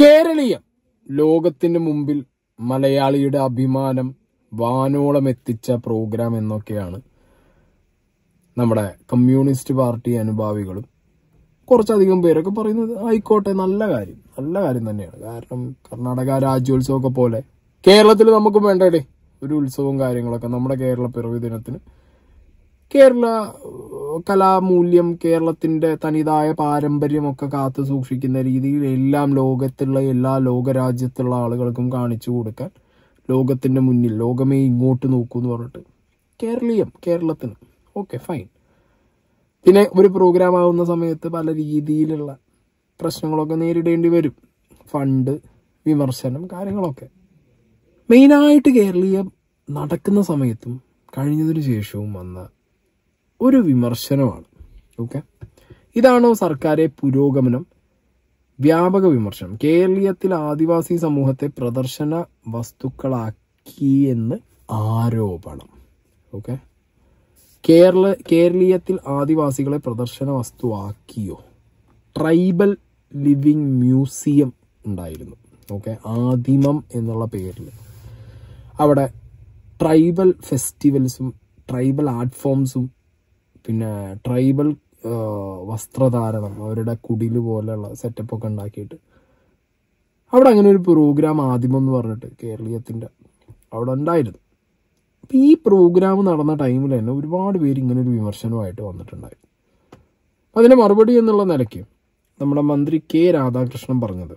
കേരളീയം. ലോകത്തിന് മുമ്പിൽ മലയാളിയുടെ അഭിമാനം വാനോളം എത്തിച്ച പ്രോഗ്രാം എന്നൊക്കെയാണ് നമ്മുടെ കമ്മ്യൂണിസ്റ്റ് പാർട്ടി അനുഭാവികളും കുറച്ചധികം പേരൊക്കെ പറയുന്നത് ആയിക്കോട്ടെ നല്ല കാര്യം നല്ല കാര്യം തന്നെയാണ്. കാരണം കർണാടക രാജ്യോത്സവമൊക്കെ പോലെ കേരളത്തിൽ നമുക്കും വേണ്ടേ ഒരു ഉത്സവവും കാര്യങ്ങളൊക്കെ നമ്മുടെ കേരള പിറവി ദിനത്തിന്. കേരള കലാമൂല്യം കേരളത്തിന്റെ തനിതായ പാരമ്പര്യമൊക്കെ കാത്തു സൂക്ഷിക്കുന്ന രീതിയിൽ എല്ലാം ലോകത്തുള്ള എല്ലാ ലോകരാജ്യത്തുള്ള ആളുകൾക്കും കാണിച്ചു കൊടുക്കാൻ ലോകത്തിന്റെ മുന്നിൽ ലോകമേ ഇങ്ങോട്ട് നോക്കൂ എന്ന് പറഞ്ഞിട്ട്. കേരളീയം കേരളത്തിന്. ഓക്കെ ഫൈൻ പിന്നെ ഒരു പ്രോഗ്രാം ആവുന്ന സമയത്ത് പല രീതിയിലുള്ള പ്രശ്നങ്ങളൊക്കെ നേരിടേണ്ടി വരും. ഫണ്ട് വിമർശനം കാര്യങ്ങളൊക്കെ. മെയിനായിട്ട് കേരളീയം നടക്കുന്ന സമയത്തും കഴിഞ്ഞതിന് ശേഷവും വന്ന ഒരു വിമർശനമാണ്. ഓക്കെ? ഇതാണോ സർക്കാരെ പുരോഗമനം? വ്യാപക വിമർശനം. കേരളീയത്തിൽ ആദിവാസി സമൂഹത്തെ പ്രദർശന വസ്തുക്കളാക്കി എന്ന് ആരോപണം. ഓക്കെ? കേരള കേരളീയത്തിൽ ആദിവാസികളെ പ്രദർശന വസ്തുവാക്കിയോ? ട്രൈബൽ ലിവിങ് മ്യൂസിയം ഉണ്ടായിരുന്നു. ഓക്കെ? ആദിമം എന്നുള്ള പേരിൽ അവിടെ ട്രൈബൽ ഫെസ്റ്റിവൽസും ട്രൈബൽ ആർട്ട് ഫോംസും പിന്നെ ട്രൈബൽ വസ്ത്രധാരണം അവരുടെ കുടിൽ പോലെയുള്ള സെറ്റപ്പ് ഒക്കെ ഉണ്ടാക്കിയിട്ട്. അവിടെ അങ്ങനെ ഒരു പ്രോഗ്രാം ആദ്യം എന്ന് പറഞ്ഞിട്ട് കേരളീയത്തിന്റെ അവിടെ ഉണ്ടായിരുന്നു. അപ്പം ഈ പ്രോഗ്രാം നടന്ന ടൈമിൽ തന്നെ ഒരുപാട് പേര് ഇങ്ങനെ ഒരു വിമർശനമായിട്ട് വന്നിട്ടുണ്ടായി. അതിന് മറുപടി എന്നുള്ള നിലയ്ക്ക് നമ്മുടെ മന്ത്രി കെ രാധാകൃഷ്ണൻ പറഞ്ഞത്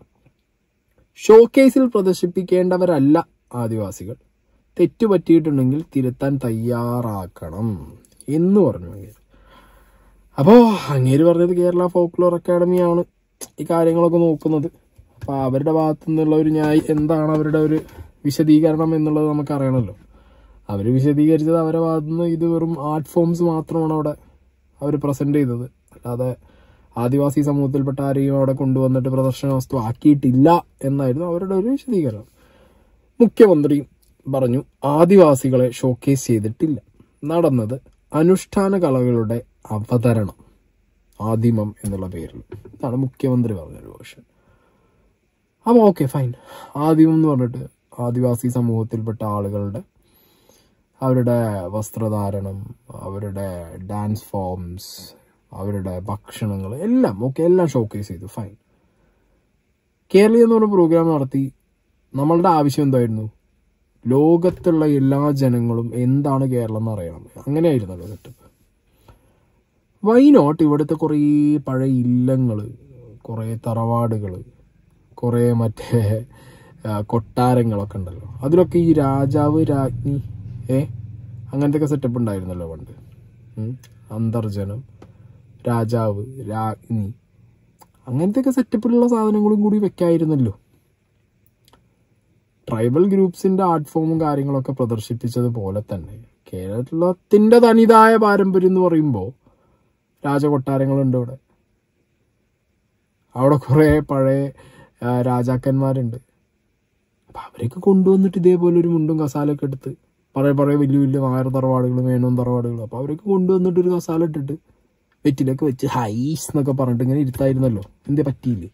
ഷോക്കേസിൽ പ്രദർശിപ്പിക്കേണ്ടവരല്ല ആദിവാസികൾ. തെറ്റുപറ്റിയിട്ടുണ്ടെങ്കിൽ തിരുത്താൻ തയ്യാറാക്കണം എന്ന് പറഞ്ഞു. അങ്ങേര് അപ്പോ അങ്ങേര് പറഞ്ഞത് കേരള ഫോക്ലോർ അക്കാഡമിയാണ് ഈ കാര്യങ്ങളൊക്കെ നോക്കുന്നത്. അപ്പോൾ അവരുടെ ഭാഗത്തു നിന്നുള്ള ഒരു ന്യായ എന്താണ് അവരുടെ ഒരു വിശദീകരണം എന്നുള്ളത് നമുക്ക് അറിയണമല്ലോ അവർ വിശദീകരിച്ചത് അവരുടെ ഭാഗത്തു നിന്ന് ഇത് വെറും ആർട്ട് ഫോംസ് മാത്രമാണ് അവിടെ അവർ പ്രസന്റ് ചെയ്തത്. അല്ലാതെ ആദിവാസി സമൂഹത്തിൽപ്പെട്ട ആരെയും അവിടെ കൊണ്ടുവന്നിട്ട് പ്രദർശന വസ്തു ആക്കിയിട്ടില്ല എന്നായിരുന്നു അവരുടെ ഒരു വിശദീകരണം. മുഖ്യമന്ത്രി പറഞ്ഞു ആദിവാസികളെ ഷോക്കേസ് ചെയ്തിട്ടില്ല. നടന്നത് അനുഷ്ഠാന കലകളുടെ അവതരണം. ആദിമം എന്നുള്ള പേരിൽ. ഇതാണ് മുഖ്യമന്ത്രി പറഞ്ഞൊരു വേർഷൻ അപ്പോൾ ഓക്കെ ഫൈൻ ആദിമം എന്ന് പറഞ്ഞിട്ട് ആദിവാസി സമൂഹത്തിൽപ്പെട്ട ആളുകളുടെ അവരുടെ വസ്ത്രധാരണം അവരുടെ ഡാൻസ് ഫോംസ് അവരുടെ ഭക്ഷണങ്ങൾ എല്ലാം ഓക്കെ എല്ലാം ഷോക്കേസ് ചെയ്തു. ഫൈൻ കേരളീയ എന്ന് പറഞ്ഞ പ്രോഗ്രാം നടത്തി നമ്മളുടെ ആവശ്യം എന്തായിരുന്നു? ലോകത്തുള്ള എല്ലാ ജനങ്ങളും എന്താണ് കേരളം എന്ന് അറിയണം. അങ്ങനെയായിരുന്നല്ലോ സെറ്റപ്പ് വൈ നോട്ട് ഇവിടുത്തെ കുറേ പഴയ ഇല്ലങ്ങൾ കുറേ തറവാടുകൾ കുറേ മറ്റേ കൊട്ടാരങ്ങളൊക്കെ ഉണ്ടല്ലോ. അതിലൊക്കെ ഈ രാജാവ് രാജ്ഞി ഏ? അങ്ങനത്തെ ഒക്കെ സെറ്റപ്പ് ഉണ്ടായിരുന്നല്ലോ പണ്ട്. അന്തർജനം രാജാവ് രാജ്ഞി. അങ്ങനത്തെ ഒക്കെ സെറ്റപ്പിലുള്ള സാധനങ്ങളും കൂടി വെക്കായിരുന്നല്ലോ. ട്രൈബൽ ഗ്രൂപ്പ്സിന്റെ ആർട്ട് ഫോമും കാര്യങ്ങളൊക്കെ പ്രദർശിപ്പിച്ചതുപോലെ തന്നെ കേരളത്തിന്റെ തനിതായ പാരമ്പര്യം എന്ന് പറയുമ്പോൾ രാജകൊട്ടാരങ്ങളുണ്ട് ഇവിടെ. അവിടെ കുറെ പഴയ രാജാക്കന്മാരുണ്ട്. അപ്പൊ അവരൊക്കെ കൊണ്ടുവന്നിട്ട് ഇതേപോലെ ഒരു മുണ്ടും കസാലൊക്കെ എടുത്ത് പഴയ പഴയ വലിയ വലിയ നായർ തറവാടുകളും മേനോൻ തറവാടുകളും. അപ്പൊ അവരൊക്കെ കൊണ്ടുവന്നിട്ട് ഒരു കസാല ഇട്ടിട്ട് വെറ്റിലൊക്കെ വെച്ച് ഹൈസ് എന്നൊക്കെ പറഞ്ഞിട്ട് ഇങ്ങനെ ഇരുത്തായിരുന്നല്ലോ. എന്തേ പറ്റിയില്ലേ?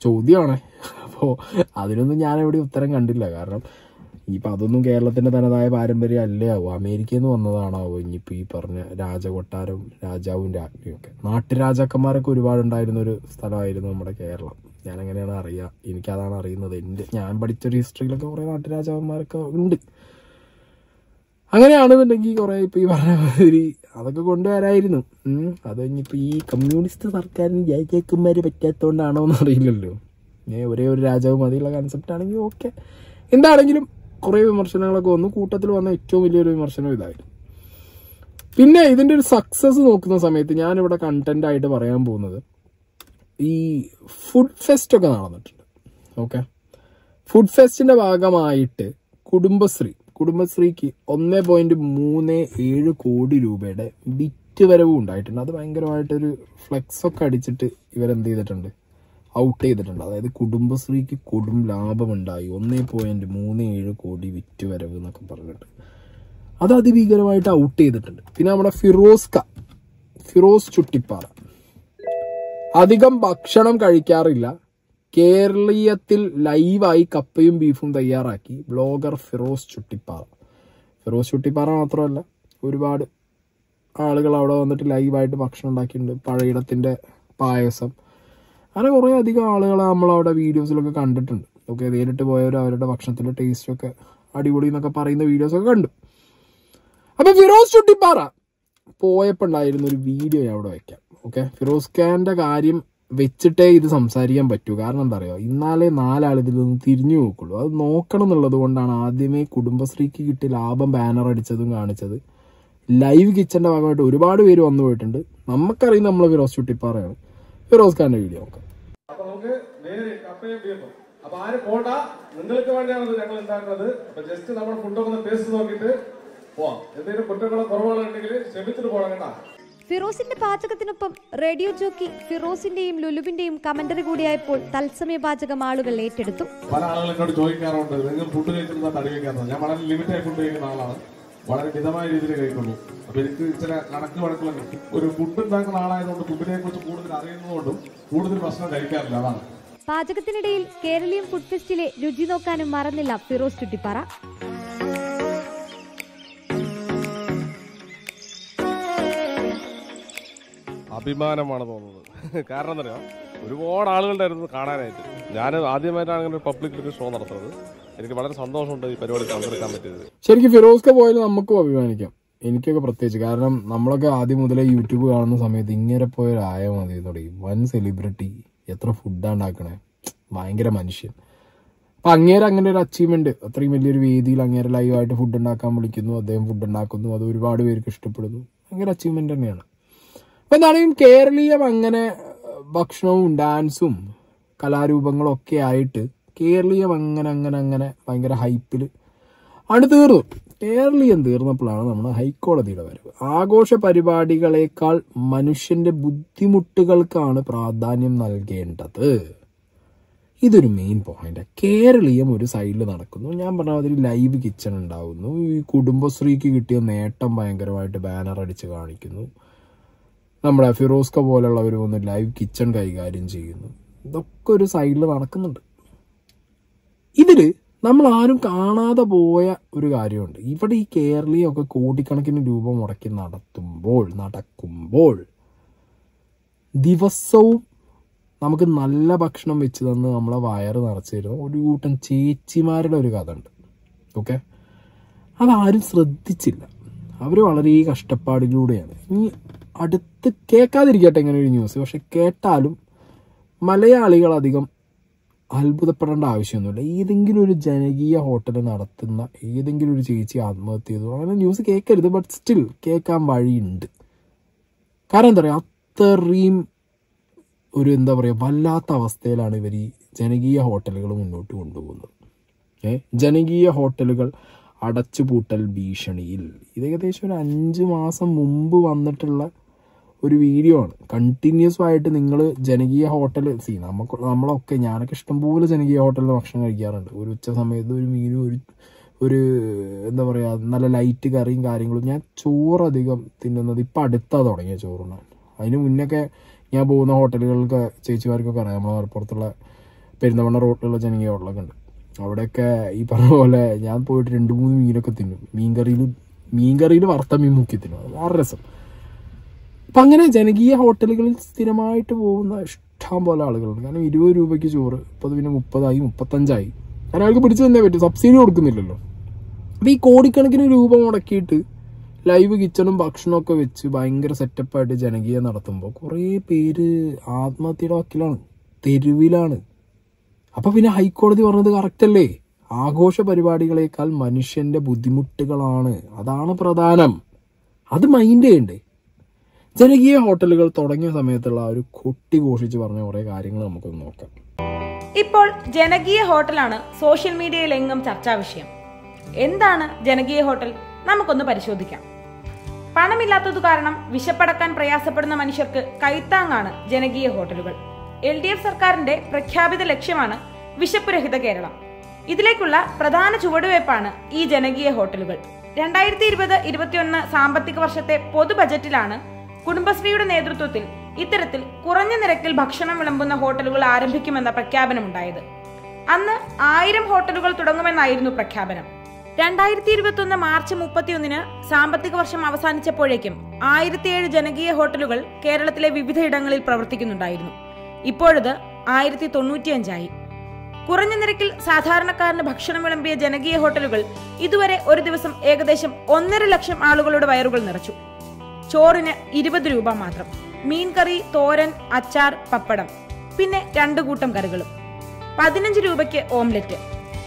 ചോദ്യമാണ്. അപ്പോ അതിനൊന്നും എവിടെ ഉത്തരം കണ്ടില്ല. കാരണം ഇപ്പം അതൊന്നും കേരളത്തിന്റെ തനതായ പാരമ്പര്യം അല്ലേ ആവും? അമേരിക്കയിൽ നിന്ന് വന്നതാണാവോ ഇനിയിപ്പോൾ ഈ പറഞ്ഞ രാജകൊട്ടാരം രാജാവും രാജ്ഞിയും ഒക്കെ? നാട്ടുരാജാക്കന്മാരൊക്കെ ഒരുപാടുണ്ടായിരുന്ന ഒരു സ്ഥലമായിരുന്നു നമ്മുടെ കേരളം. ഞാൻ എങ്ങനെയാണ് അറിയുക എനിക്കതാണ് അറിയുന്നത്. എന്റെ ഞാൻ പഠിച്ചൊരു ഹിസ്റ്ററിയിലൊക്കെ കുറേ നാട്ടുരാജാക്കന്മാരൊക്കെ ഉണ്ട്. അങ്ങനെയാണെന്നുണ്ടെങ്കിൽ കുറെ ഇപ്പം ഈ പറഞ്ഞ മാതിരി അതൊക്കെ കൊണ്ടുവരായിരുന്നു. അത് കഴിഞ്ഞിപ്പോൾ ഈ കമ്മ്യൂണിസ്റ്റ് സർക്കാരിന് ജയിച്ചേക്കുമാര് പറ്റാത്തതുകൊണ്ടാണോ എന്ന് അറിയില്ലല്ലോ ഏ ഒരേ ഒരു രാജാവ് മതിയുള്ള കൺസെപ്റ്റ് ആണെങ്കിൽ ഓക്കെ എന്താണെങ്കിലും കുറേ വിമർശനങ്ങളൊക്കെ വന്നു. കൂട്ടത്തിൽ വന്ന ഏറ്റവും വലിയൊരു വിമർശനം ഇതായിരുന്നു. പിന്നെ ഇതിന്റെ ഒരു സക്സസ് നോക്കുന്ന സമയത്ത് ഞാനിവിടെ കണ്ടന്റ് ആയിട്ട് പറയാൻ പോകുന്നത് ഈ ഫുഡ് ഫെസ്റ്റ് ഒക്കെ നടന്നിട്ടുണ്ട്. ഓക്കെ ഫുഡ് ഫെസ്റ്റിന്റെ ഭാഗമായിട്ട് കുടുംബശ്രീ കുടുംബശ്രീക്ക് ഒന്ന് പോയിന്റ് മൂന്ന് ഏഴ് കോടി രൂപയുടെ വിറ്റ് വരവും ഉണ്ടായിട്ടുണ്ട്. അത് ഭയങ്കരമായിട്ടൊരു ഫ്ലെക്സ് ഒക്കെ അടിച്ചിട്ട് ഇവരെന്ത് ചെയ്തിട്ടുണ്ട്? ഔട്ട് ചെയ്തിട്ടുണ്ട്. അതായത് കുടുംബശ്രീക്ക് കൊടും ലാഭമുണ്ടായി. ഒന്നേ പോയിന്റ് മൂന്ന് ഏഴ് കോടി വിറ്റ് വരവ് എന്നൊക്കെ പറഞ്ഞിട്ട്. അത് അതിഭീകരമായിട്ട് ഔട്ട് ചെയ്തിട്ടുണ്ട്. പിന്നെ നമ്മുടെ ഫിറോസ്ക ഫിറോസ് ചുട്ടിപ്പാറ. അധികം ഭക്ഷണം കഴിക്കാറില്ല. കേരളീയത്തിൽ ലൈവായി കപ്പയും ബീഫും തയ്യാറാക്കി ബ്ലോഗർ ഫിറോസ് ചുട്ടിപ്പാറ. ഫിറോസ് ചുട്ടിപ്പാറ മാത്രമല്ല ഒരുപാട് ആളുകൾ അവിടെ വന്നിട്ട് ലൈവായിട്ട് ഭക്ഷണം ഉണ്ടാക്കിയിട്ടുണ്ട്. പഴയിടത്തിന്റെ പായസം അങ്ങനെ കുറേ അധികം ആളുകൾ നമ്മളവിടെ വീഡിയോസിലൊക്കെ കണ്ടിട്ടുണ്ട്. ഓക്കെ നേരിട്ട് പോയവർ അവരുടെ ഭക്ഷണത്തിന്റെ ടേസ്റ്റൊക്കെ അടിപൊളി എന്നൊക്കെ പറയുന്ന വീഡിയോസൊക്കെ കണ്ടു. അപ്പോൾ ഫിറോസ് ചുട്ടിപ്പാറ പോയപ്പോൾ ഉണ്ടായിരുന്ന ഒരു വീഡിയോ അവിടെ വയ്ക്കാം ഓക്കെ ഫിറോസ് ഖാന്റെ കാര്യം വെച്ചിട്ടേ ഇത് സംസാരിക്കാൻ പറ്റൂ. കാരണം എന്താ പറയുക ഇന്നാലേ നാലാൾ നിന്ന് തിരിഞ്ഞു നോക്കുള്ളൂ. അത് നോക്കണം എന്നുള്ളത് കൊണ്ടാണ് ആദ്യമേ കുടുംബശ്രീക്ക് കിട്ടിയ ലാഭം ബാനർ അടിച്ചതും കാണിച്ചത്. ലൈവ് കിച്ചന്റെ ഭാഗമായിട്ട് ഒരുപാട് പേര് വന്നു പോയിട്ടുണ്ട്. നമുക്കറിയുന്ന നമ്മൾ ഫിറോസ് ചുട്ടിപ്പാറയാണ്. ഫിറോസ് ഖാന്റെ വീഡിയോ നോക്കാം. അപ്പൊ നമുക്ക് നേരെ കപ്പയും ബീഫും. അപ്പൊ ആരും പോണ്ട. നിങ്ങൾക്ക് വേണ്ടിയാണ് ഞങ്ങൾ ഉണ്ടാക്കുന്നത്. അപ്പൊ ജസ്റ്റ് നമ്മൾ ഫുഡൊക്കെ ഒന്ന് ടേസ്റ്റ് നോക്കിയിട്ട് പോവാം. എന്തെങ്കിലും കുറ്റങ്ങളോ കുറവുകളോ ഉണ്ടെങ്കിൽ ക്ഷമിച്ചിട്ട് പോകണം കേട്ടാ. ഫിറോസിന്റെ പാചകത്തിനൊപ്പം റേഡിയോ ജോക്കി ഫിറോസിന്റെയും ലുലുവിന്റെയും കമന്ററി കൂടിയായപ്പോൾ തത്സമയ പാചകം ആളുകൾ ഏറ്റെടുത്തു. പല ആളുകൾ എന്നോട് ചോദിക്കാറുണ്ട് നിങ്ങൾ ഫുഡ് കഴിക്കുന്നത് തടി ഞാൻ വളരെ ലിമിറ്റായി ഫുഡ് കഴിക്കുന്ന ആളാണ്. വളരെ മിതമായ രീതിയിൽ കഴിക്കുള്ളൂ. അപ്പൊ എനിക്ക് ചില കണക്ക് വഴക്കുകളുണ്ട് ഒരു ഫുഡ് ഉണ്ടാക്കുന്ന ആളായതുകൊണ്ട് ഫുഡിനെ കുറിച്ച് കൂടുതൽ അറിയുന്നതുകൊണ്ടും കൂടുതൽ ഭക്ഷണം കഴിക്കാറില്ല അതാണ്. പാചകത്തിനിടയിൽ കേരളീയം ഫുഡ് ഫെസ്റ്റിലെ രുചി നോക്കാനും മറന്നില്ല ഫിറോസ് ചുട്ടിപ്പാറ. അഭിമാനമാണ് തോന്നുന്നത്. കാരണം എന്താ പറയുക ഒരുപാട് ആളുകളുണ്ടായിരുന്നു കാണാനായിട്ട്. ഞാൻ ആദ്യമായിട്ടാണ് അങ്ങനെ ഒരു പബ്ലിക് ഒരു ഷോ നടത്തുന്നത്. എനിക്ക് വളരെ സന്തോഷമുണ്ട് ഈ പരിപാടി പങ്കെടുക്കാൻ പറ്റിയത്. ശരിക്കും ഫിറോസ്ക പോയാലും നമുക്കും അഭിമാനിക്കാം. എനിക്കൊക്കെ പ്രത്യേകിച്ച്. കാരണം നമ്മളൊക്കെ ആദ്യം മുതലേ യൂട്യൂബ് കാണുന്ന സമയത്ത് ഇങ്ങനെ പോയൊരായ മതി തുടങ്ങി. വൻ സെലിബ്രിറ്റി എത്ര ഫുഡാണ് ഉണ്ടാക്കണേ. ഭയങ്കര മനുഷ്യൻ. അപ്പൊ അങ്ങേരെ അങ്ങനെ ഒരു അച്ചീവ്മെന്റ് അത്രയും വലിയൊരു വേദിയിൽ അങ്ങേരെ ലൈവായിട്ട് ഫുഡ് ഉണ്ടാക്കാൻ വിളിക്കുന്നു അദ്ദേഹം ഫുഡ് ഉണ്ടാക്കുന്നു അത് ഒരുപാട് പേർക്ക് ഇഷ്ടപ്പെടുന്നു. ഭയങ്കര അച്ചീവ്മെന്റ് തന്നെയാണ്. അപ്പൊ എന്താണെങ്കിലും കേരളീയം അങ്ങനെ ഭക്ഷണവും ഡാൻസും കലാരൂപങ്ങളും ഒക്കെ ആയിട്ട് കേരളീയം അങ്ങനെ അങ്ങനെ അങ്ങനെ ഭയങ്കര ഹൈപ്പിൽ ആണ് തീർന്നു. കേരളീയം തീർന്നപ്പോഴാണ് നമ്മുടെ ഹൈക്കോടതിയുടെ വരവ്. ആഘോഷ പരിപാടികളേക്കാൾ മനുഷ്യന്റെ ബുദ്ധിമുട്ടുകൾക്കാണ് പ്രാധാന്യം നൽകേണ്ടത്. ഇതൊരു മെയിൻ പോയിന്റ് കേരളീയം ഒരു സൈഡിൽ നടക്കുന്നു. ഞാൻ പറഞ്ഞ മാതിരി ലൈവ് കിച്ചൺ ഉണ്ടാവുന്നു. ഈ കുടുംബശ്രീക്ക് കിട്ടിയ നേട്ടം ഭയങ്കരമായിട്ട് ബാനർ അടിച്ച് കാണിക്കുന്നു. നമ്മുടെ ഫിറോസ്ക പോലുള്ളവർ വന്ന് ലൈവ് കിച്ചൺ കൈകാര്യം ചെയ്യുന്നു. ഇതൊക്കെ ഒരു സൈഡിൽ നടക്കുന്നുണ്ട്. ഇതിൽ നമ്മൾ ആരും കാണാതെ പോയ ഒരു കാര്യമുണ്ട്. ഇവിടെ ഈ കേരളീയൊക്കെ കോടിക്കണക്കിന് രൂപ മുടക്കി നടത്തുമ്പോൾ നടക്കുമ്പോൾ ദിവസവും നമുക്ക് നല്ല ഭക്ഷണം വെച്ച് തന്ന് നമ്മളെ വയറ് നിറച്ചു തരുന്ന ഒരു കൂട്ടം ചേച്ചിമാരുടെ ഒരു കഥ ഉണ്ട് ഓക്കെ? അതാരും ശ്രദ്ധിച്ചില്ല. അവർ വളരെ കഷ്ടപ്പാടിലൂടെയാണ്. ഇനി അടുത്ത് കേൾക്കാതിരിക്കട്ടെ ഇങ്ങനെ ഒരു ന്യൂസ് പക്ഷെ കേട്ടാലും മലയാളികൾ അധികം അത്ഭുതപ്പെടേണ്ട ആവശ്യമൊന്നുമില്ല. ഏതെങ്കിലും ഒരു ജനകീയ ഹോട്ടൽ നടത്തുന്ന ഏതെങ്കിലും ഒരു ചേച്ചി ആത്മഹത്യ ചെയ്തു. അങ്ങനെ ന്യൂസ് കേൾക്കരുത് ബട്ട് സ്റ്റിൽ കേൾക്കാൻ വഴിയുണ്ട്. കാരണം എന്താ പറയുക അത്രയും ഒരു എന്താ പറയുക വല്ലാത്ത അവസ്ഥയിലാണ് ഇവർ ഈ ജനകീയ ഹോട്ടലുകൾ മുന്നോട്ട് കൊണ്ടുപോകുന്നത്. ഏ? ജനകീയ ഹോട്ടലുകൾ അടച്ചുപൂട്ടൽ ഭീഷണിയിൽ. ഇത് ഏകദേശം ഒരു അഞ്ച് മാസം മുമ്പ് വന്നിട്ടുള്ള ഒരു വീഡിയോ ആണ്. കണ്ടിന്യൂസ് ആയിട്ട് നിങ്ങൾ ജനകീയ ഹോട്ടൽ സീ നമുക്ക് നമ്മളൊക്കെ ഞാനൊക്കെ ഇഷ്ടംപോലെ ജനകീയ ഹോട്ടലിൽ ഭക്ഷണം കഴിക്കാറുണ്ട്. ഒരു ഉച്ച സമയത്ത് ഒരു മീനും ഒരു ഒരു എന്താ പറയുക നല്ല ലൈറ്റ് കറിയും കാര്യങ്ങളും ഞാൻ ചോറ് അധികം തിന്നുന്നത് ഇപ്പം അടുത്താണ് തുടങ്ങിയ ചോറുണ്ണാൻ. അതിന് മുന്നൊക്കെ ഞാൻ പോകുന്ന ഹോട്ടലുകൾക്ക് ചേച്ചിമാർക്കൊക്കെ അറിയാം. നമ്മളെ മലപ്പുറത്തുള്ള പെരുന്തമണ്ണ റോട്ടിലുള്ള ജനകീയ ഹോട്ടലൊക്കെ ഉണ്ട്. അവിടെയൊക്കെ ഈ പറഞ്ഞ പോലെ ഞാൻ പോയിട്ട് രണ്ട് മൂന്ന് മീനൊക്കെ തിന്നും. മീൻകറിയിൽ മീൻകറിയിൽ വറുത്ത മീൻ മുക്കി തിന്നും. വളരെ രസം. അപ്പം അങ്ങനെ ജനകീയ ഹോട്ടലുകളിൽ സ്ഥിരമായിട്ട് പോകുന്ന ഇഷ്ടം പോലെ ആളുകളുണ്ട്. കാരണം ഇരുപത് രൂപയ്ക്ക് ചോറ് ഇപ്പോൾ അത് പിന്നെ മുപ്പതായി മുപ്പത്തഞ്ചായി. കാരണം അയാൾക്ക് പിടിച്ചു തന്നേ പറ്റും സബ്സിഡി കൊടുക്കുന്നില്ലല്ലോ. അപ്പം ഈ കോടിക്കണക്കിന് രൂപ മുടക്കിയിട്ട് ലൈവ് കിച്ചണും ഭക്ഷണമൊക്കെ വെച്ച് ഭയങ്കര സെറ്റപ്പായിട്ട് ജനകീയ നടത്തുമ്പോൾ കുറേ പേര് ആത്മഹത്യയുടെ വക്കിലാണ്. തെരുവിലാണ്. അപ്പോൾ പിന്നെ ഹൈക്കോടതി പറഞ്ഞത് കറക്റ്റല്ലേ ആഘോഷ പരിപാടികളേക്കാൾ മനുഷ്യന്റെ ബുദ്ധിമുട്ടുകളാണ്. അതാണ് പ്രധാനം. അത് മൈൻഡ് ചെയ്യണ്ടേ? ജനകീയ ഹോട്ടലുകൾ തുടങ്ങിയ സമയത്തുള്ള ഒരു കൊട്ടി ഘോഷിച്ച് പറഞ്ഞ കുറെ കാര്യങ്ങൾ നമുക്കൊന്ന് നോക്കാം. ഇപ്പോൾ ജനകീയ ഹോട്ടലാണ് സോഷ്യൽ മീഡിയയിൽ എങ്ങും ചർച്ചാ വിഷയം. എന്താണ് ജനകീയ ഹോട്ടൽ? നമുക്കൊന്ന് പരിശോധിക്കാം. പണമില്ലാത്തതു കാരണം വിശപ്പടക്കാൻ പ്രയാസപ്പെടുന്ന മനുഷ്യർക്ക് കൈത്താങ്ങാണ് ജനകീയ ഹോട്ടലുകൾ. എൽ ഡി എഫ് സർക്കാരിന്റെ പ്രഖ്യാപിത ലക്ഷ്യമാണ് വിശപ്പുരഹിത കേരളം. ഇതിലേക്കുള്ള പ്രധാന ചുവടുവയ്പ്പാണ് ഈ ജനകീയ ഹോട്ടലുകൾ. രണ്ടായിരത്തി ഇരുപത് ഇരുപത്തിയൊന്ന് സാമ്പത്തിക വർഷത്തെ പൊതു ബജറ്റിലാണ് കുടുംബശ്രീയുടെ നേതൃത്വത്തിൽ ഇത്തരത്തിൽ കുറഞ്ഞ നിരക്കിൽ ഭക്ഷണം വിളമ്പുന്ന ഹോട്ടലുകൾ ആരംഭിക്കുമെന്ന പ്രഖ്യാപനമുണ്ടായത്. അന്ന് ആയിരം ഹോട്ടലുകൾ തുടങ്ങുമെന്നായിരുന്നു പ്രഖ്യാപനം. രണ്ടായിരത്തി ഇരുപത്തൊന്ന് മാർച്ച് മുപ്പത്തിയൊന്നിന് സാമ്പത്തിക വർഷം അവസാനിച്ചപ്പോഴേക്കും ആയിരത്തിയേഴ് ജനകീയ ഹോട്ടലുകൾ കേരളത്തിലെ വിവിധ ഇടങ്ങളിൽ പ്രവർത്തിക്കുന്നുണ്ടായിരുന്നു. ഇപ്പോഴത് ആയിരത്തി തൊണ്ണൂറ്റിയഞ്ചായി കുറഞ്ഞ നിരക്കിൽ സാധാരണക്കാരന് ഭക്ഷണം വിളമ്പിയ ജനകീയ ഹോട്ടലുകൾ ഇതുവരെ ഒരു ദിവസം ഏകദേശം ഒന്നര ലക്ഷം ആളുകളുടെ വയറുകൾ നിറച്ചു. ചോറിന് ഇരുപത് രൂപ മാത്രം. മീൻകറി തോരൻ അച്ചാർ പപ്പടം. പിന്നെ രണ്ട് കൂട്ടം കറികളും. പതിനഞ്ച് രൂപയ്ക്ക് ഓംലെറ്റ്.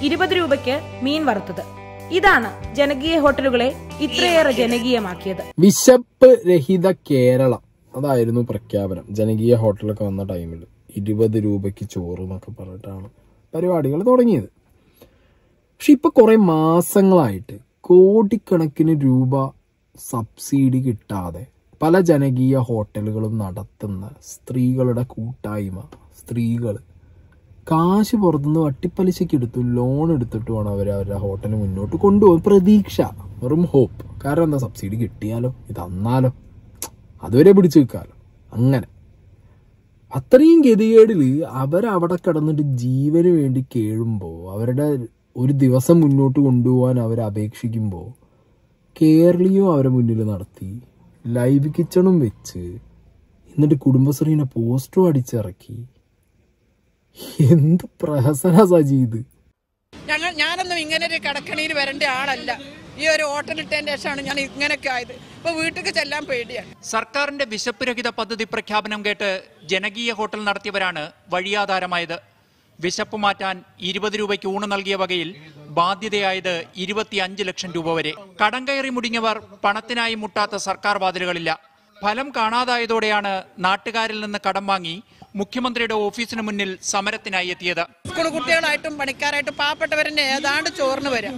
ഇരുപത് രൂപയ്ക്ക് മീൻ വറുത്തത്. ഇതാണ് ജനകീയ ഹോട്ടലുകളെ ഇത്രയേറെ ജനകീയമാക്കിയത്. വിശപ്പ് രഹിത കേരളം. അതായിരുന്നു പ്രഖ്യാപനം. ജനകീയ ഹോട്ടലൊക്കെ വന്ന ടൈമിൽ ഇരുപത് രൂപയ്ക്ക് ചോറ് എന്നൊക്കെ പറഞ്ഞിട്ടാണ് പരിപാടികൾ തുടങ്ങിയത്. പക്ഷെ ഇപ്പൊ കുറെ മാസങ്ങളായിട്ട് കോടിക്കണക്കിന് രൂപ സബ്സിഡി കിട്ടാതെ പല ജനകീയ ഹോട്ടലുകളും നടത്തുന്ന സ്ത്രീകളുടെ കൂട്ടായ്മ. സ്ത്രീകൾ കാശ് പുറത്തുനിന്ന് വട്ടിപ്പലിശയ്ക്ക് എടുത്തു ലോൺ എടുത്തിട്ടുമാണ് അവർ അവരുടെ ഹോട്ടലിന് മുന്നോട്ട് കൊണ്ടുപോകും പ്രതീക്ഷ. വെറും ഹോപ്പ് കാരണം എന്താ? സബ്സിഡി കിട്ടിയാലോ? ഇത് അതുവരെ പിടിച്ചു വെക്കാലോ അങ്ങനെ. അത്രയും ഗതികേടിൽ അവരവിടെ കിടന്നിട്ട് ജീവന് വേണ്ടി കേഴുമ്പോൾ അവരുടെ ഒരു ദിവസം മുന്നോട്ട് കൊണ്ടുപോകാൻ അവർ കേരളീയം അവരെ മുന്നിൽ നടത്തി ലൈവ് കിച്ചണും വെച്ച് എന്നിട്ട് കുടുംബശ്രീനെ പോസ്റ്റും അടിച്ചിറക്കി. എന്ത് പ്രഹസന സജീത് ഇത്. ഞങ്ങൾ ഞാനൊന്നും ഇങ്ങനെ ഒരു കടക്കണിയിൽ വരേണ്ട ആളല്ല. ഈ ഒരു ഹോട്ടലിട്ടതിന്റെ ശേഷമാണ് ഞാൻ ഇങ്ങനെയൊക്കെ ആയത്. ഇപ്പൊ വീട്ടിൽ ചെല്ലാൻ പേടിയാണ് സർക്കാരിന്റെ വിശപ്പ് രഹിത പദ്ധതി പ്രഖ്യാപനം കേട്ട് ജനകീയ ഹോട്ടൽ നടത്തിയവരാണ് വഴിയാധാരമായത്. വിശപ്പ് മാറ്റാൻ ഇരുപത് രൂപയ്ക്ക് ഊണ് നൽകിയ വകയിൽ ബാധ്യതയായത് ഇരുപത്തിയഞ്ച് ലക്ഷം രൂപ വരെ. കടം കയറി മുടിഞ്ഞവർ പണത്തിനായി മുട്ടാത്ത സർക്കാർ വാതിലുകളില്ല. ഫലം കാണാതായതോടെയാണ് നാട്ടുകാരിൽ നിന്ന് കടം വാങ്ങി മുഖ്യമന്ത്രിയുടെ ഓഫീസിന് മുന്നിൽ സമരത്തിനായി എത്തിയത്. സ്കൂൾ കുട്ടികളായിട്ടും പണിക്കാരായിട്ടും പാവപ്പെട്ടവരെ ഏതാണ്ട് ചോർന്നു വരും.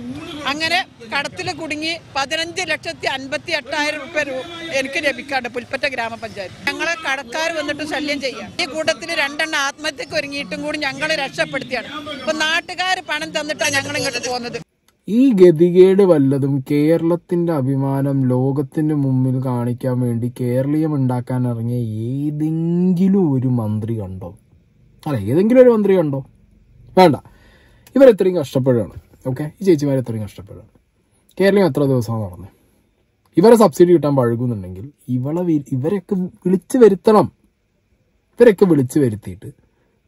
അങ്ങനെ കടത്തിൽ കുടുങ്ങി പതിനഞ്ച് ലക്ഷത്തി അൻപത്തി എട്ടായിരം രൂപ എനിക്ക് ലഭിക്കാണ്ട് പുൽപ്പറ്റ ഗ്രാമപഞ്ചായത്ത്. ഞങ്ങളെ കടക്കാർ വന്നിട്ട് ശല്യം ചെയ്യാം. ഈ കൂട്ടത്തിൽ രണ്ടെണ്ണം ആത്മഹത്യക്ക് ഒരുങ്ങിയിട്ടും കൂടി ഞങ്ങൾ രക്ഷപ്പെടുത്തിയാണ്. ഇപ്പൊ നാട്ടുകാർ പണം തന്നിട്ടാണ് ഞങ്ങൾ ഇങ്ങോട്ട് പോകുന്നത്. ഈ ഗതികേട് വല്ലതും കേരളത്തിന്റെ അഭിമാനം ലോകത്തിന്റെ മുമ്പിൽ കാണിക്കാൻ വേണ്ടി കേരളീയം ഉണ്ടാക്കാൻ ഇറങ്ങിയ ഏതെങ്കിലും ഒരു മന്ത്രി കണ്ടോ? അല്ല ഏതെങ്കിലും ഒരു മന്ത്രി കണ്ടോ? വേണ്ട. ഇവരെത്രയും കഷ്ടപ്പെടുകയാണ് ഓക്കെ? ഈ ചേച്ചിമാർ എത്രയും കഷ്ടപ്പെടുകയാണ്. കേരളം എത്ര ദിവസമാണ് നടന്നത് ഇവരെ സബ്സിഡി കിട്ടാൻ പഴകുന്നുണ്ടെങ്കിൽ ഇവളെ ഇവരെയൊക്കെ വിളിച്ചു വരുത്തണം. ഇവരൊക്കെ വിളിച്ചു വരുത്തിയിട്ട്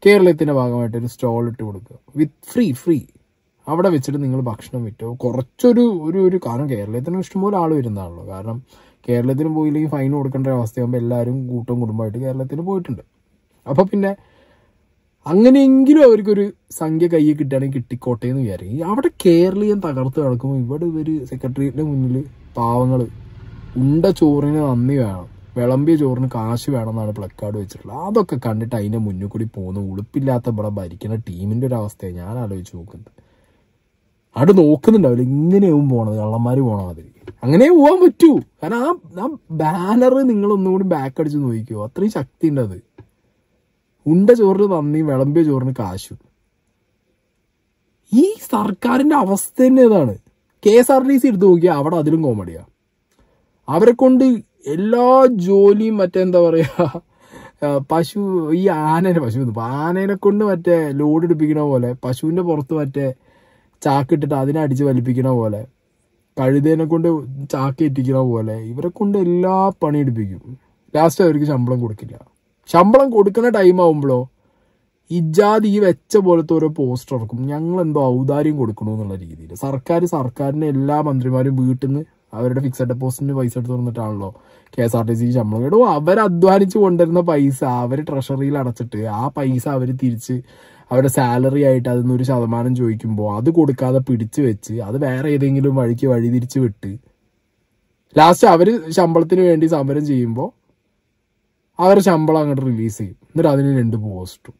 കേരളത്തിന്റെ ഭാഗമായിട്ട് ഒരു സ്റ്റോൾ ഇട്ട് കൊടുക്കുക. With free free. അവിടെ വെച്ചിട്ട് നിങ്ങൾ ഭക്ഷണം വിറ്റോ? കുറച്ചൊരു ഒരു ഒരു കാരണം കേരളത്തിന് ഇഷ്ടംപോലെ ആൾ വരുന്നതാണല്ലോ. കാരണം കേരളത്തിന് പോയില്ലെങ്കിൽ ഫൈൻ കൊടുക്കേണ്ട അവസ്ഥയാകുമ്പോൾ എല്ലാവരും കൂട്ടം കുടുംബമായിട്ട് കേരളത്തിന് പോയിട്ടുണ്ട്. അപ്പോൾ പിന്നെ അങ്ങനെയെങ്കിലും അവർക്കൊരു സംഖ്യ കയ്യിൽ കിട്ടുകയാണെങ്കിൽ കിട്ടിക്കോട്ടെ എന്ന് വിചാരിക്കും. അവിടെ കേരളീയം തകർത്ത് കിടക്കുമ്പോൾ ഇവിടെ ഇവർ സെക്രട്ടേറിയറ്റിന്റെ മുന്നിൽ പാവങ്ങൾ ഉണ്ട ചോറിന് നന്ദി വേണം വിളമ്പിയ ചോറിന് കാശ് വേണം എന്നാണ് പ്ലക്കാർഡ് വെച്ചിട്ടുള്ളത്. അതൊക്കെ കണ്ടിട്ട് അതിന്റെ മുന്നിൽ കൂടി പോകുന്ന ഉളുപ്പില്ലാത്ത ഇവിടെ ഭരിക്കുന്ന ടീമിന്റെ ഒരു അവസ്ഥയാണ് ഞാൻ ആലോചിച്ച് നോക്കുന്നത്. അവിടെ നോക്കുന്നുണ്ടാവില്ല. ഇങ്ങനെയാവും പോണത്. കള്ളന്മാര് പോണ മാതിരി. അങ്ങനെ പോവാൻ പറ്റൂ. കാരണം ആ ആ ബാനർ നിങ്ങൾ ഒന്നുകൂടി ബാക്ക് അടിച്ച് നോക്കിക്കോ. അത്രയും ശക്തി ഉണ്ട് അത്. ഉണ്ട ചോറിന് നന്ദി വിളമ്പിയ ചോറിന് കാശു. ഈ സർക്കാരിന്റെ അവസ്ഥ തന്നെ ഇതാണ്. K S R T C എടുത്ത് നോക്കിയാൽ അവിടെ അതിലും കോമഡിയാ അവരെ കൊണ്ട് എല്ലാ ജോലിയും മറ്റെന്താ പറയാ പശു ഈ ആനേനെ പശു ആനേനെ കൊണ്ട് മറ്റേ ലോഡ് എടുപ്പിക്കണ പോലെ പശുവിന്റെ പുറത്ത് മറ്റേ ചാക്കിട്ടിട്ട് അതിനെ അടിച്ച് വലിപ്പിക്കണ പോലെ കഴുതേനെ കൊണ്ട് ചാക്ക് എത്തിക്കണ പോലെ ഇവരെ കൊണ്ട് എല്ലാ പണി എടുപ്പിക്കും. ലാസ്റ്റ് അവർക്ക് ശമ്പളം കൊടുക്കില്ല. ശമ്പളം കൊടുക്കുന്ന ടൈം ആവുമ്പോഴോ ഇജാദ് ഈ വെച്ച പോലത്തെ ഓരോ പോസ്റ്റർ ഇറക്കും. ഞങ്ങൾ എന്തോ ഔദാര്യം കൊടുക്കണു എന്നുള്ള രീതിയിൽ സർക്കാർ സർക്കാരിന് എല്ലാ മന്ത്രിമാരും വീട്ടിൽ നിന്ന് അവരുടെ ഫിക്സഡ് ഡെപ്പോസിറ്റിന് പൈസ എടുത്ത് തന്നിട്ടാണല്ലോ കെ എസ് ആർ ടി സിക്ക് ശമ്പളം കേട്ടോ അവർ കൊണ്ടുവരുന്ന പൈസ അവർ ട്രഷറിയിൽ അടച്ചിട്ട് ആ പൈസ അവർ തിരിച്ച് അവരുടെ സാലറി ആയിട്ട് അതിൽ ഒരു ശതമാനം ചോദിക്കുമ്പോൾ അത് കൊടുക്കാതെ പിടിച്ചു വെച്ച് അത് വേറെ ഏതെങ്കിലും വഴിക്ക് വഴി തിരിച്ച് വിട്ട് ലാസ്റ്റ് അവർ ശമ്പളത്തിന് വേണ്ടി സമരം ചെയ്യുമ്പോൾ അവർ ശമ്പളം അങ്ങോട്ട് റിലീസ് ചെയ്യും. എന്നിട്ട് അതിന് രണ്ട് പോസ്റ്റും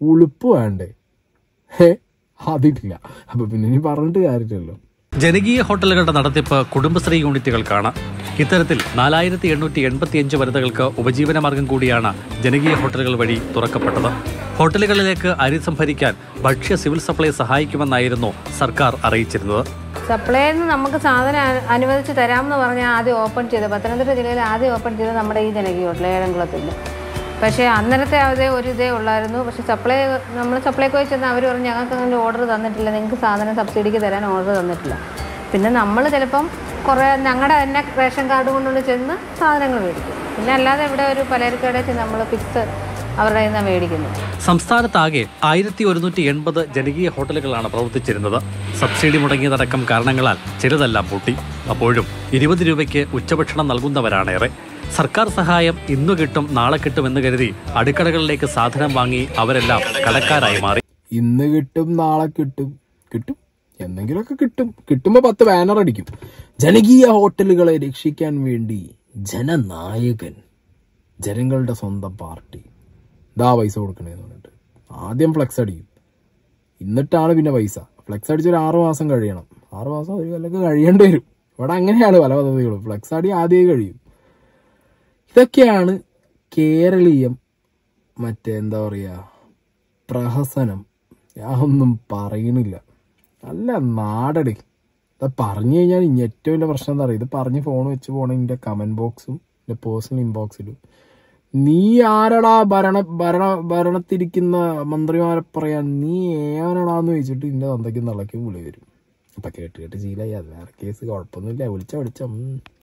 ഉളുപ്പ് വേണ്ടേ? ഹേ അതില്ല. അപ്പൊ പിന്നെ ഇനി പറഞ്ഞിട്ട് കാര്യമില്ലല്ലോ. ജനകീയ ഹോട്ടലുകളുടെ നടത്തിപ്പ് കുടുംബശ്രീ യൂണിറ്റുകൾക്കാണ്. ഇത്തരത്തിൽ നാലായിരത്തി എണ്ണൂറ്റി എൺപത്തിയഞ്ച് വനിതകൾക്ക് ഉപജീവനമാർഗം കൂടിയാണ് ജനകീയ ഹോട്ടലുകൾ വഴി തുറക്കപ്പെട്ടത്. ഹോട്ടലുകളിലേക്ക് അരി സംഭരിക്കാൻ ഭക്ഷ്യ സിവിൽ സപ്ലൈ സഹായിക്കുമെന്നായിരുന്നു സർക്കാർ അറിയിച്ചിരുന്നത്. സപ്ലൈയിൽ നിന്ന് നമുക്ക് സാധനം അനുവദിച്ച് തരാമെന്ന് പറഞ്ഞാൽ ആദ്യം ഓപ്പൺ ചെയ്ത്. പത്തനംതിട്ട ജില്ലയിൽ ആദ്യം ഓപ്പൺ ചെയ്ത് നമ്മുടെ ഈ ജനകീയ ഹോട്ടൽ ഏഴംകുളത്തിൽ പക്ഷേ അന്നേരത്തെ അതേ ഒരു ഇതേ ഉള്ളായിരുന്നു. പക്ഷേ സപ്ലൈ നമ്മൾ സപ്ലൈക്കോ ചെന്ന് അവർ പറഞ്ഞു ഞങ്ങൾക്ക് അങ്ങനെ ഓർഡർ തന്നിട്ടില്ല. നിങ്ങൾക്ക് സാധനം സബ്സിഡിക്ക് തരാൻ ഓർഡർ തന്നിട്ടില്ല. പിന്നെ നമ്മൾ ചിലപ്പം കുറേ ഞങ്ങളുടെ തന്നെ റേഷൻ കാർഡ് കൊണ്ടുകൊണ്ട് ചെന്ന് സാധനങ്ങൾ മേടിക്കും. പിന്നെ അല്ലാതെ ഇവിടെ ഒരു പലചരക്കടയിൽ ചെന്ന് നമ്മൾ ഫിക്സ് അവരുടെ നിന്ന് മേടിക്കുന്നു മേടിക്കുന്നത്. സംസ്ഥാനത്താകെ ആയിരത്തി ഒരുന്നൂറ്റി എൺപത് ജനകീയ ഹോട്ടലുകളാണ് പ്രവർത്തിച്ചിരുന്നത്. സബ്സിഡി മുടങ്ങിയതടക്കം കാരണങ്ങളാൽ ചിലതെല്ലാം പൂട്ടി. അപ്പോഴും ഇരുപത് രൂപയ്ക്ക് ഉച്ചഭക്ഷണം നൽകുന്നവരാണേറെ. സർക്കാർ സഹായം ഇന്നു കിട്ടും നാളെ കിട്ടും എന്ന് കരുതി അടുക്കളകളിലേക്ക് സാധനം വാങ്ങി അവരെല്ലാം കടക്കാരായി മാറി. ഇന്ന് കിട്ടും നാളെ കിട്ടും. കിട്ടും. എന്തെങ്കിലുമൊക്കെ കിട്ടും. കിട്ടുമ്പോൾ പത്ത് ബാനർ അടിക്കും. ജനകീയ ഹോട്ടലുകളെ രക്ഷിക്കാൻ വേണ്ടി ജനനായകൻ ജനങ്ങളുടെ സ്വന്തം പാർട്ടി. ഇതാ പൈസ കൊടുക്കണേന്ന് പറഞ്ഞിട്ട്. ആദ്യം ഫ്ലെക്സ് അടിക്കും. എന്നിട്ടാണ് പിന്നെ പൈസ. ഫ്ലെക്സ് അടിച്ച് ഒരു ആറു മാസം കഴിയണം. ആറു മാസം ഒരു കൊല്ലൊക്കെ കഴിയേണ്ടി വരും. ഇവിടെ അങ്ങനെയാണ് പല പദ്ധതികളും. ഫ്ലെക്സ് അടി ആദ്യമേ കഴിയും. ഇതൊക്കെയാണ് കേരളീയം മറ്റേ എന്താ പറയുക പ്രഹസനം. ഞാൻ ഒന്നും പറയണില്ല നല്ല നാടടി. ഇത് പറഞ്ഞു കഴിഞ്ഞാൽ ഇനി ഏറ്റവും വലിയ പ്രശ്നം എന്താ പറയുക ഇത് പറഞ്ഞ് ഫോൺ വെച്ച് പോകണ എന്റെ കമന്റ് ബോക്സും എന്റെ പേഴ്സണൽ ഇൻബോക്സിലും നീ ആരടാ ഭരണ ഭരണ ഭരണത്തിരിക്കുന്ന മന്ത്രിമാരെ പറയാൻ? നീ ഏവനടാന്ന് ചോദിച്ചിട്ട് ഇന്ന തന്തയ്ക്കും തള്ളയ്ക്കും വിളി വരും അപ്പം കേട്ട് കേട്ട് ശീലായി. അത് വേറെ കേസ് കുഴപ്പമൊന്നുമില്ല. വിളിച്ച വിളിച്ച.